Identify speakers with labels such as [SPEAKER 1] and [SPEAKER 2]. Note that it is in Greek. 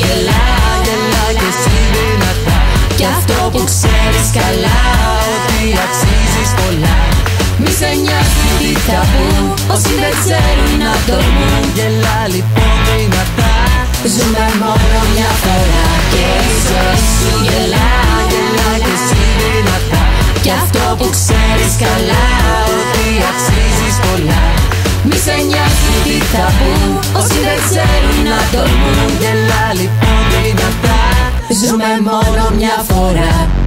[SPEAKER 1] γελά, γελά και Κι αυτό καλά ότι αξίζεις Μη σε τι θα δεν ξέρουν να Γελά λοιπόν Ζούμε μια και γελά, γελά και σίδε να τα Κι αυτό που καλά ότι αξίζεις πολλά Μη σε νοιάζει τι θα πούν όσοι δεν ξέρουν να τολμούν και λαλυπούν δυνατά Ζούμε μόνο μια φορά.